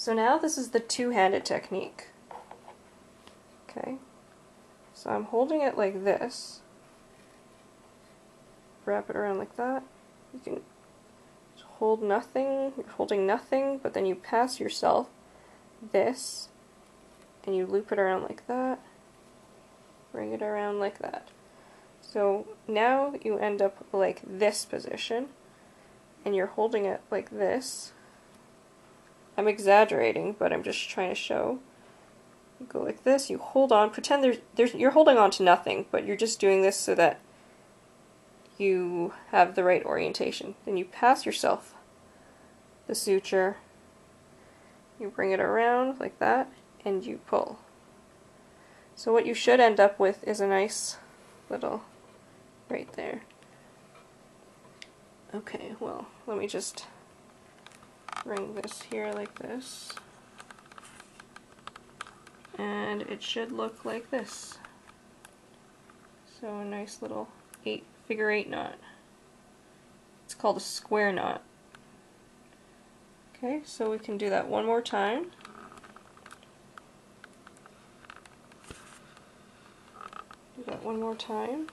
So now this is the two-handed technique. Okay, so I'm holding it like this. Wrap it around like that. You can hold nothing, you're holding nothing, but then you pass yourself this, and you loop it around like that, bring it around like that. So now you end up like this position, and you're holding it like this. I'm exaggerating, but I'm just trying to show. You go like this, you hold on, pretend there's, there's, you're holding on to nothing, but you're just doing this so that you have the right orientation. Then you pass yourself the suture, you bring it around like that, and you pull. So what you should end up with is a nice little right there. Okay, well, let me just bring this here like this. And it should look like this. So a nice little eight figure eight knot. It's called a square knot. Okay, so we can do that one more time. Do that one more time.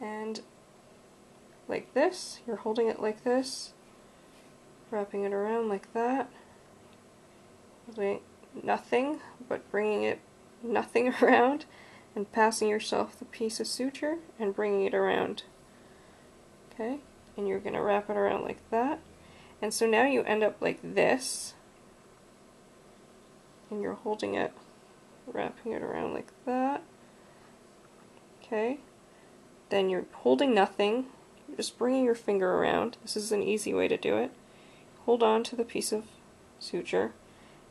And like this, you're holding it like this, wrapping it around like that, doing nothing, but bringing it nothing around, and passing yourself the piece of suture and bringing it around. Okay, and you're going to wrap it around like that. And so now you end up like this, and you're holding it, wrapping it around like that. Okay, then you're holding nothing, you're just bringing your finger around. This is an easy way to do it. Hold on to the piece of suture,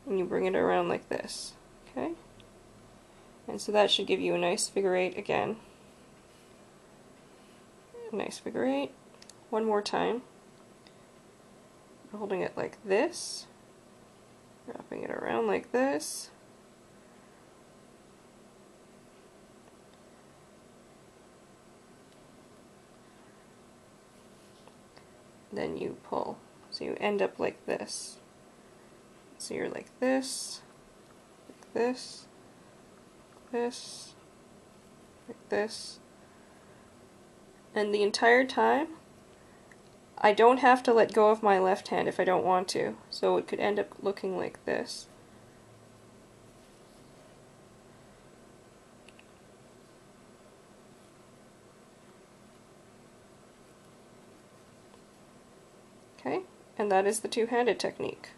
and you bring it around like this. Okay, and so that should give you a nice figure eight again. Nice figure eight. One more time. holding it like this, wrapping it around like this. Then you pull. So you end up like this. So you're like this, like this, like this, like this. And the entire time, I don't have to let go of my left hand if I don't want to. So it could end up looking like this. Okay, and that is the two-handed technique.